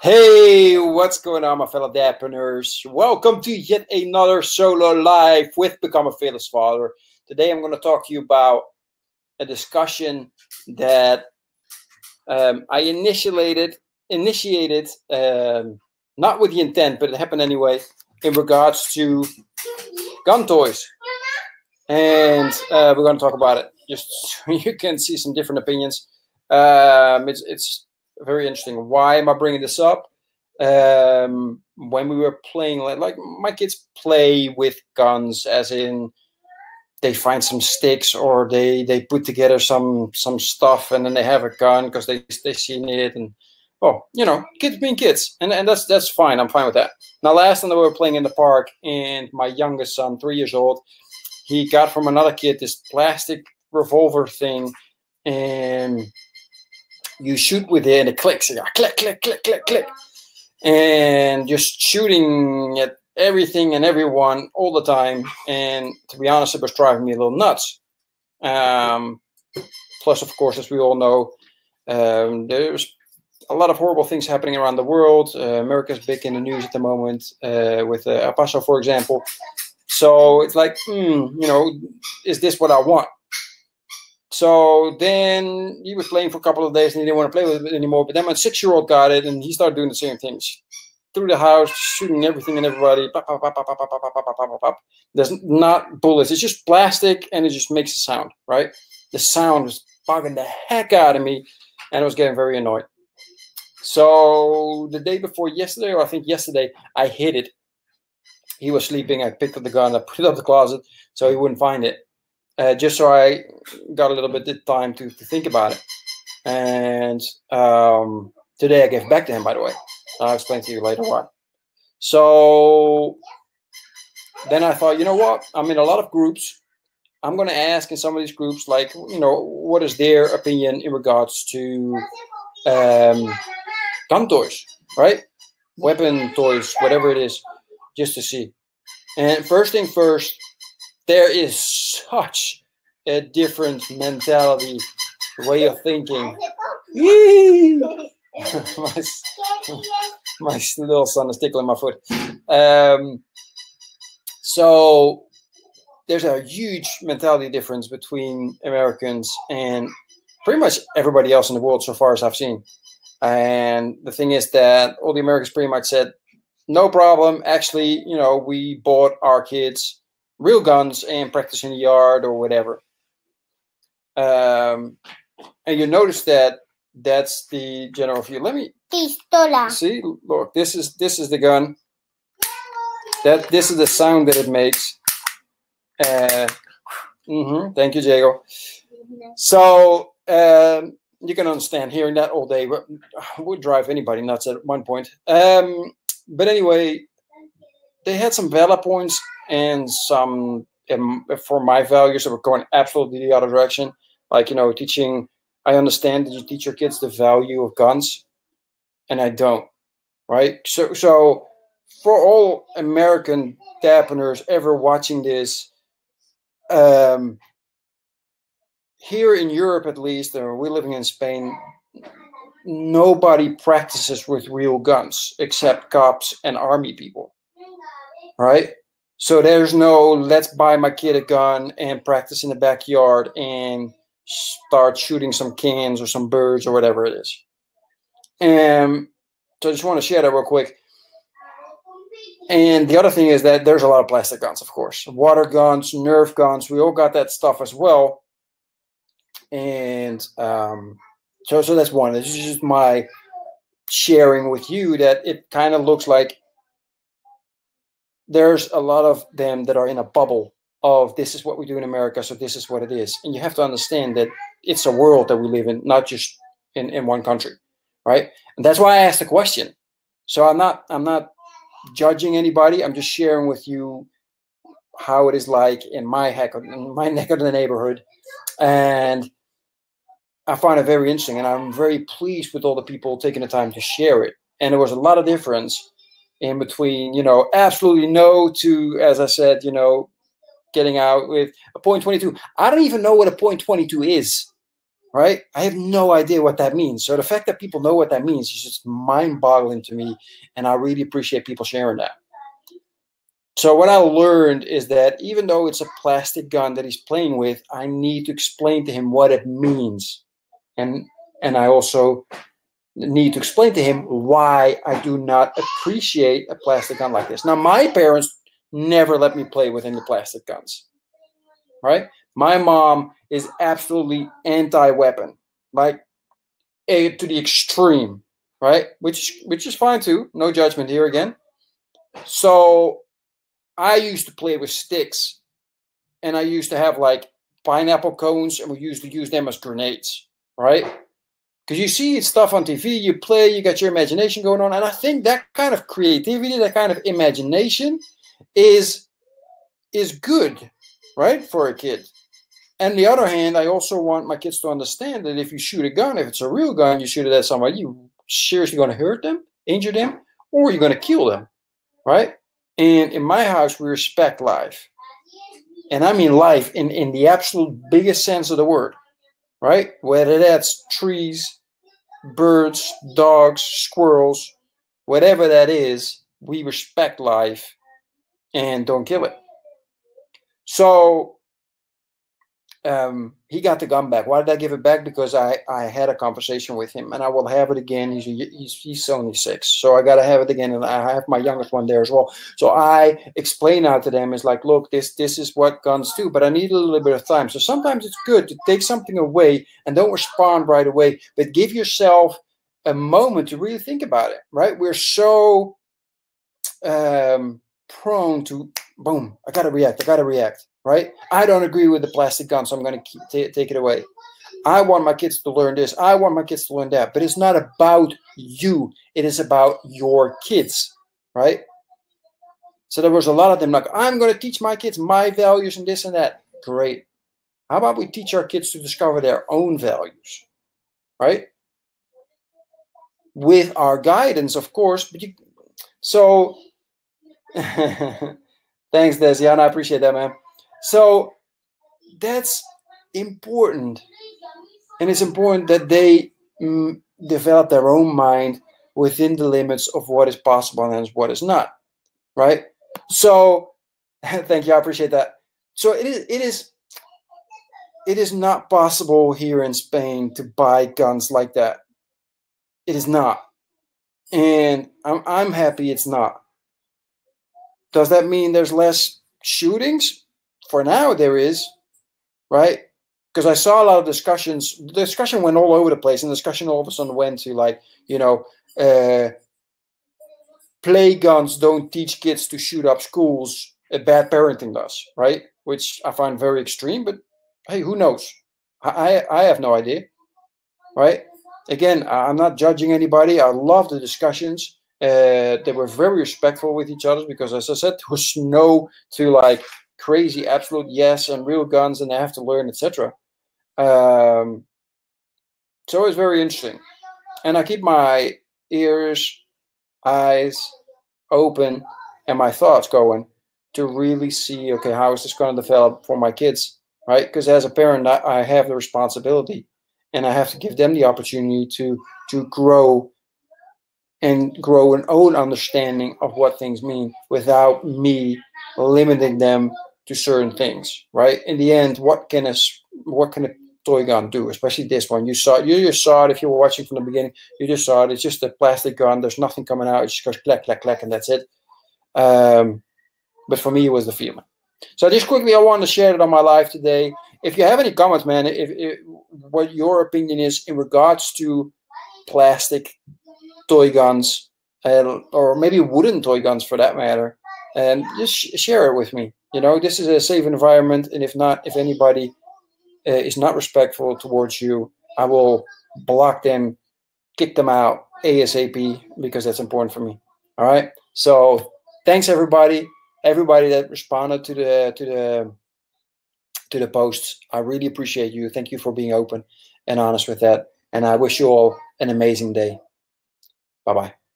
Hey, what's going on, my fellow Dadpreneurs? Welcome to yet another solo live with Become a Fearless Father. Today, I'm going to talk to you about a discussion that um, I initiated, initiated, um, not with the intent, but it happened anyway, in regards to gun toys. And uh, we're going to talk about it, just you can see some different opinions. Um, it's it's very interesting. Why am I bringing this up? Um, when we were playing, like, like my kids play with guns, as in they find some sticks or they they put together some some stuff and then they have a gun because they they seen it and oh you know kids being kids and and that's that's fine. I'm fine with that. Now last time that we were playing in the park and my youngest son, three years old, he got from another kid this plastic revolver thing and you shoot with it and it clicks. Yeah, click, click, click, click, click. And just shooting at everything and everyone all the time. And to be honest, it was driving me a little nuts. Um, plus, of course, as we all know, um, there's a lot of horrible things happening around the world. Uh, America's big in the news at the moment uh, with uh, for example. So it's like, hmm, you know, is this what I want? So then he was playing for a couple of days and he didn't want to play with it anymore. But then my six year old got it and he started doing the same things through the house, shooting everything and everybody. There's not bullets, it's just plastic and it just makes a sound, right? The sound was bugging the heck out of me and I was getting very annoyed. So the day before yesterday, or I think yesterday, I hid it. He was sleeping. I picked up the gun, I put it up the closet so he wouldn't find it uh, just so I got a little bit of time to, to think about it. And um, today I gave back to him, by the way. I'll explain to you later why. So then I thought, you know what? I'm in a lot of groups. I'm going to ask in some of these groups, like, you know, what is their opinion in regards to um, gun toys, right? Weapon toys, whatever it is, just to see. And first thing first, there is such a different mentality, way of thinking. my, my little son is tickling my foot. Um, so there's a huge mentality difference between Americans and pretty much everybody else in the world so far as I've seen. And the thing is that all the Americans pretty much said, no problem. Actually, you know, we bought our kids real guns and practice in the yard or whatever. Um, and you notice that that's the general view. Let me Pistola. see. Look, this is this is the gun. That this is the sound that it makes. Uh, mm -hmm, thank you, Diego. So um, you can understand hearing that all day would drive anybody nuts at one point. Um, but anyway, they had some valid points and some um, for my values that were going absolutely the other direction. Like you know, teaching. I understand that you teach your kids the value of guns, and I don't. Right. So so for all American Dadpreneurs ever watching this, um, here in Europe at least, or we're living in Spain, nobody practices with real guns except cops and army people. Right? So there's no let's buy my kid a gun and practice in the backyard and start shooting some cans or some birds or whatever it is. And so I just want to share that real quick. And the other thing is that there's a lot of plastic guns, of course. Water guns, Nerf guns, we all got that stuff as well. And um, so, so that's one. This is just my sharing with you that it kind of looks like there's a lot of them that are in a bubble of this is what we do in America, so this is what it is. And you have to understand that it's a world that we live in, not just in, in one country, right? And that's why I asked the question. So I'm not I'm not judging anybody. I'm just sharing with you how it is like in my heck in my neck of the neighborhood. And I find it very interesting and I'm very pleased with all the people taking the time to share it. And there was a lot of difference in between, you know, absolutely no to, as I said, you know, getting out with a point 22. I don't even know what a point 22 is. right? I have no idea what that means. So the fact that people know what that means is just mind-boggling to me, and I really appreciate people sharing that. So what I learned is that even though it's a plastic gun that he's playing with, I need to explain to him what it means. And and I also need to explain to him why I do not appreciate a plastic gun like this. Now my parents never let me play with any plastic guns. Right? My mom is absolutely anti-weapon. Like a, to the extreme, right? Which which is fine too. No judgment here again. So I used to play with sticks, and I used to have like pineapple cones, and we used to use them as grenades, right? Because you see stuff on TV, you play, you got your imagination going on, and I think that kind of creativity, that kind of imagination, is is good, right, for a kid. And the other hand, I also want my kids to understand that if you shoot a gun, if it's a real gun, you shoot it at somebody, you seriously going to hurt them, injure them, or you're going to kill them, right? And in my house, we respect life. And I mean life in, in the absolute biggest sense of the word, right? Whether that's trees, birds, dogs, squirrels, whatever that is, we respect life and don't kill it. So um, he got the gun back. Why did I give it back? Because I, I had a conversation with him, and I will have it again. He's he's, he's only six, so I got to have it again, and I have my youngest one there as well. So I explain out to them, it's like, look, this this is what guns do, but I need a little bit of time. So sometimes it's good to take something away and don't respond right away, but give yourself a moment to really think about it. Right? We're so um, prone to boom. I got to react. I got to react right? I don't agree with the plastic gun, so I'm going to take it away. I want my kids to learn this. I want my kids to learn that. But it's not about you. It is about your kids, right? So there was a lot of them like, I'm going to teach my kids my values and this and that. Great. How about we teach our kids to discover their own values, right? With our guidance, of course. But you, so, thanks, Desian. I appreciate that, man. So that's important. And it's important that they mm, develop their own mind within the limits of what is possible and what is not. Right? So thank you. I appreciate that. So it is it is it is not possible here in Spain to buy guns like that. It is not. And I'm I'm happy it's not. Does that mean there's less shootings? For now there is, right? Because I saw a lot of discussions. The discussion went all over the place, and the discussion all of a sudden went to like, you know, uh, play guns don't teach kids to shoot up schools. A bad parenting does, right? Which I find very extreme. But hey, who knows? I I have no idea, right? Again, I'm not judging anybody. I love the discussions. Uh, they were very respectful with each other because, as I said, there was no to like crazy absolute yes and real guns and they have to learn etc um, it's very interesting. And i keep my ears eyes open and my thoughts going to really see okay how is this going to develop for my kids right? Because as a parent I, I have the responsibility and i have to give them the opportunity to to grow and grow an own understanding of what things mean without me limiting them to certain things, right? In the end, what can a what can a toy gun do? Especially this one. You saw you just saw it if you were watching from the beginning. You just saw it. It's just a plastic gun. There's nothing coming out. It just goes clack clack clack, and that's it. Um, but for me, it was the feeling. So just quickly, I want to share it on my live today. If you have any comments, man, if, if what your opinion is in regards to plastic toy guns, uh, or maybe wooden toy guns for that matter, and just sh share it with me. You know this is a safe environment and if not if anybody uh, is not respectful towards you i will block them kick them out asap because that's important for me. All right? So thanks everybody. Everybody that responded to the to the to the posts i really appreciate you. Thank you for being open and honest with that and i wish you all an amazing day. Bye bye